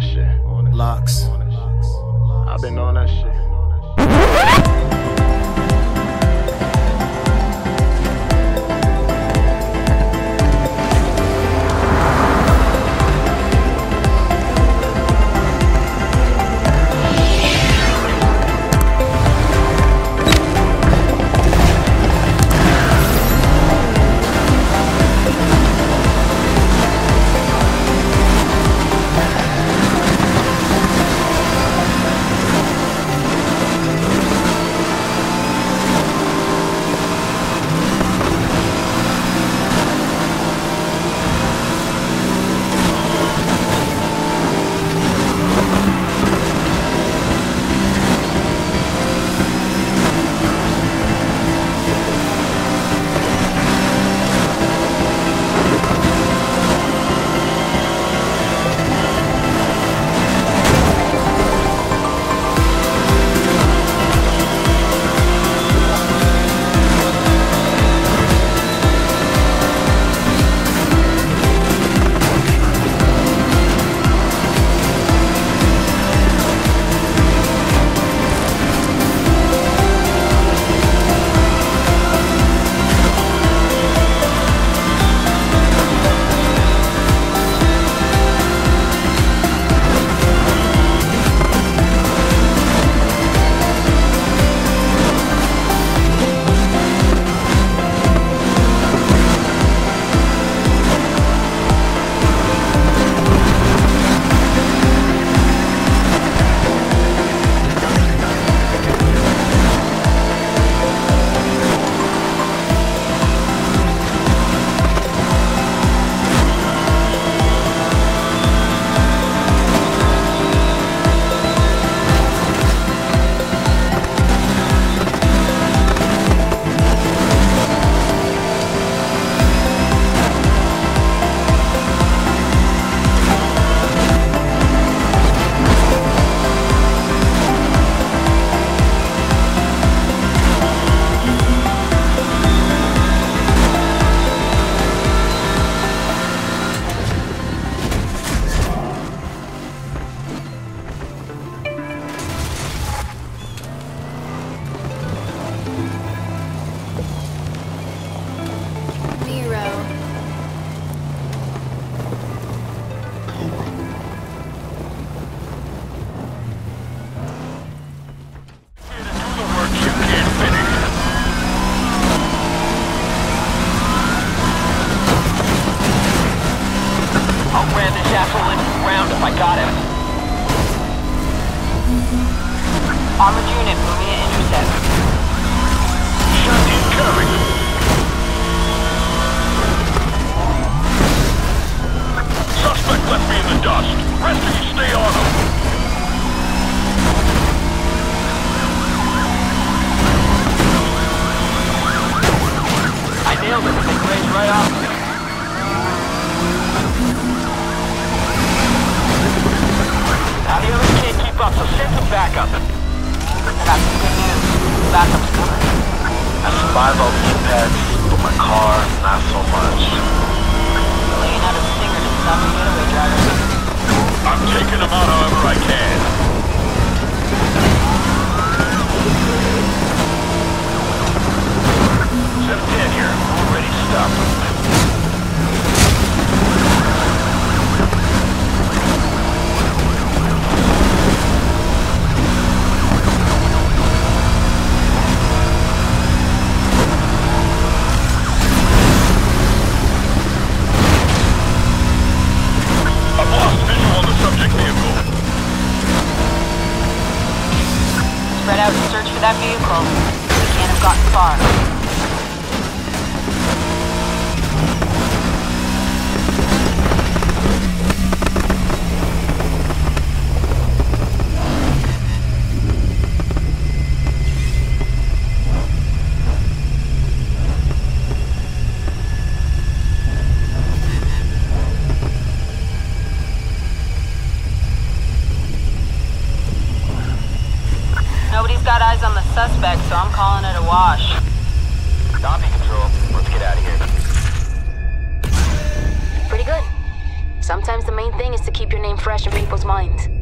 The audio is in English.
that shit. Locks. I've been on that shit. This asshole into if I got him. Armored unit moving to intercept. Shot incoming. Backup. Got some good news. Backup's coming. I survived all the impacts, but my car, not so much. Laying out a stinger to stop the getaway driver. I'm taking them out Spread out and search for that vehicle. We can't have gotten far. Nobody's got eyes on the suspect, so I'm calling it a wash. Copy control. Let's get out of here. Pretty good. Sometimes the main thing is to keep your name fresh in people's minds.